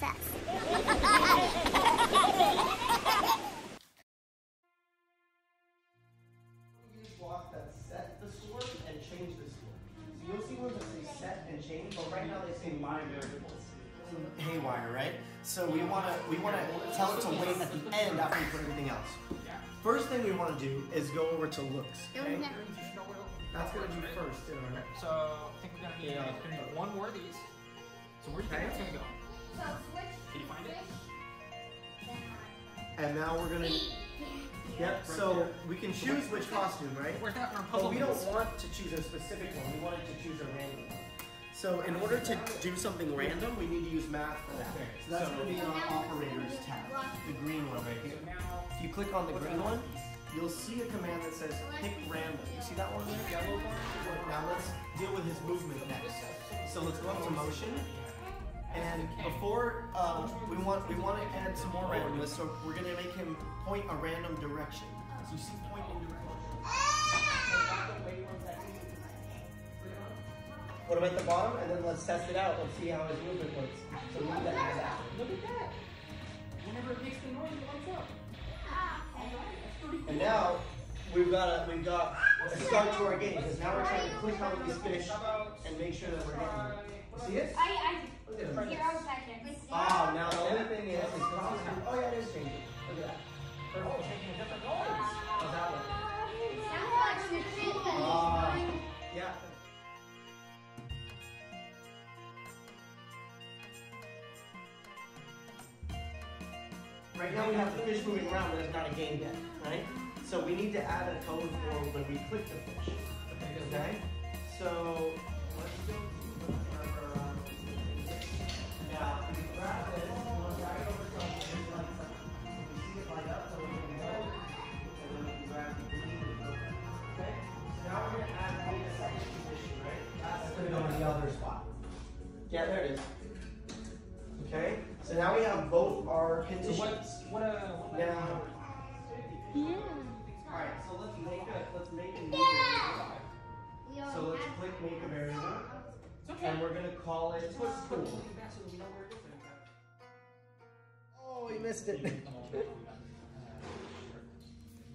kiss use that set the score and change the score. So you'll see ones that say set and change, but right now they say my variables. Haywire, right? So we want to we want to tell it to wait at the end after we put everything else. First thing we want to do is go over to looks. Okay? That's gonna be first. In our, So I think we're gonna need, uh, one more of these. So where do you think Okay. that's gonna go? So switch. Can you find it? and now we're gonna. Yep. So we can choose which costume, right? Where's that from? But we don't want to choose a specific one. We wanted to choose a random one. So in order to do something random, we need to use math for that. So that's going to be our operators tab, the green one right here. If you click on the green one, you'll see a command that says pick random. You see that one there? One? Now let's deal with his movement next. So let's go up to motion. And before uh, we want we want to add some more randomness, so we're gonna make him point a random direction. So you see point in direction. Put him at the bottom, and then let's test it out. Let's see how his movement works. So we need to add that. look at that. Whenever it makes the noise, it lights up. And now we've got a, we've got a start to our game because now we're trying to click on these fish and make sure that we're hitting. them. See it? I, I, it. Zero seconds. Oh, now the only thing is, is costume. Oh yeah, it is changing. Look at that. Oh, it's making a different noise. How's that one? Sounds like the chicken. Uh, yeah. Right now we have the fish moving around, but it's not a game yet, right? So we need to add a code for when we click the fish. Okay? So let's go So conditions. what, what, uh, what Now, Yeah. alright, so let's make a let's make a new Yeah. variable. So let's click make a variable. It's okay. And we're gonna call it Just put, put school. it back so that we know where it is. Oh, we missed it.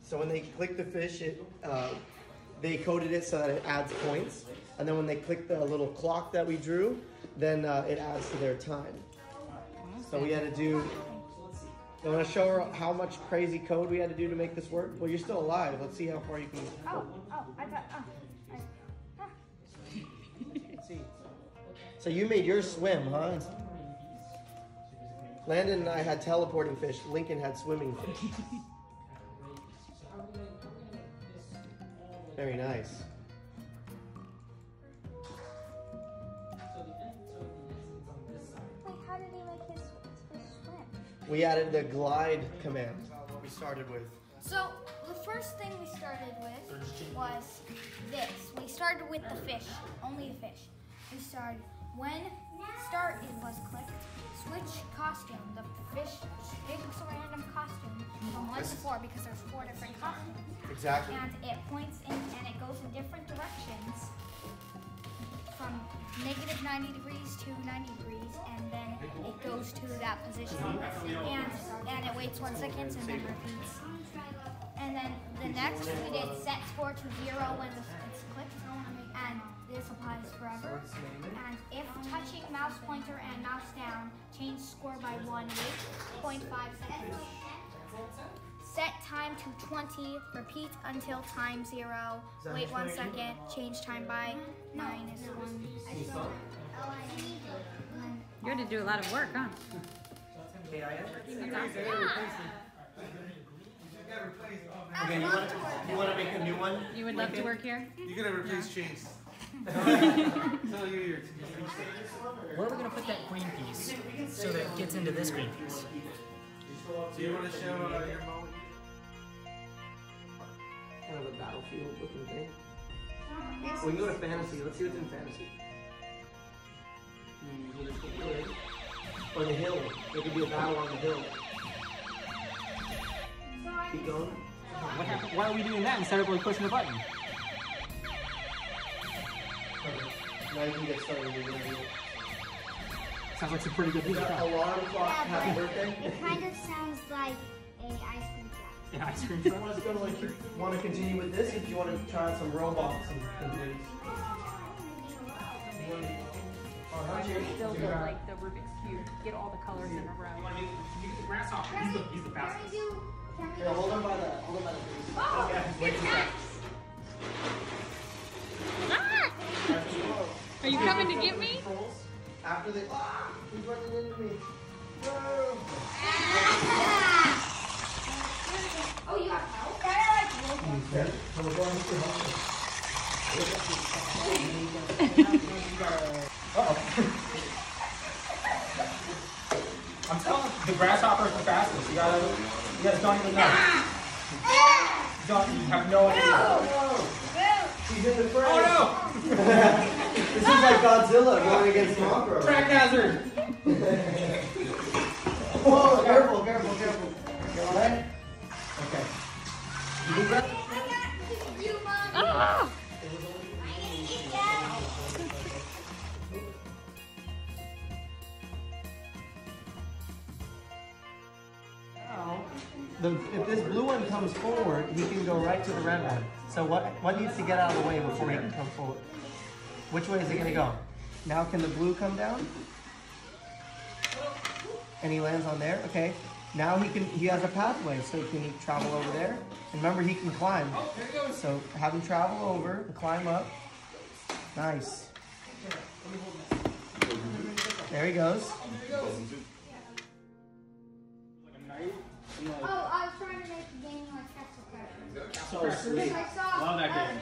So when they click the fish, it uh, they coded it so that it adds points, and then when they click the little clock that we drew, then uh, it adds to their time. So we had to do. I want to show her how much crazy code we had to do to make this work. Well, you're still alive. Let's see how far you can. Oh, oh, I thought, oh. I- Let's see. So you made your swim, huh? Landon and I had teleporting fish. Lincoln had swimming fish. Very nice. We added the glide command. We started with. So the first thing we started with was this. We started with the fish, only the fish. We started when start it was clicked. Switch costume. The fish picks a random costume from one to four because there's four different costumes, Exactly. and it points in and it goes in different directions from negative 90 degrees to 90 degrees, and then it goes to that position, and and it waits one second and then repeats. And then the next we did set score to zero when it's clicked, and this applies forever. And if touching mouse pointer and mouse down, change score by one, wait 0.5 seconds. Set time to 20, repeat until time zero, wait one second, change time by minus one. You had to do a lot of work, huh? Okay, you want to you want to make a new one? You would love to work here? You're gonna replace Chase. Tell you your Where are we gonna put that green piece so that it gets into this green piece? Do you want to show uh, your moment? Kind of a battlefield looking thing. We can go to fantasy. Let's see what's in fantasy. Hmm, Or the hill. There could be a battle on the hill. Keep going. What happened? Why are we doing that instead of like pushing the button? Okay. Now you can get started with your. Sounds like some pretty good music. huh? Alarm clock, Yeah, happy but birthday. It kind of sounds like a ice cream truck. Yeah, ice cream truck. Let's go to like, want to continue with this? If you want to try out some robots and, and things. You wanna- Oh, not you. Build it like the Rubik's Cube. Get all the colors in a row. You get the grasshopper. He's the, he's the fastest. do? Can we Yeah, hold on by the, hold on by the base. Oh, Yeah, he's way too fast. Are you coming to get me? After they, ah, he's running into me. No. Oh, you have help? I like robots. Okay. So we're going to help. I'm telling you, the grasshopper is the fastest. You gotta, you guys don't even know. You don't, you have no idea. He's in the frame. Oh no! This is like Godzilla going against Mothra. Track hazard! Whoa, The, if this blue one comes forward, he can go right to the red one. So what, what needs to get out of the way before he can come forward? Which way is it gonna go? Now can the blue come down? And he lands on there, okay. Now he can, he has a pathway, so he can travel over there? And remember, he can climb. So have him travel over, and climb up. Nice. There he goes. Oh, I was trying to make a game like Castle Crashers. So sweet. I saw Love that game.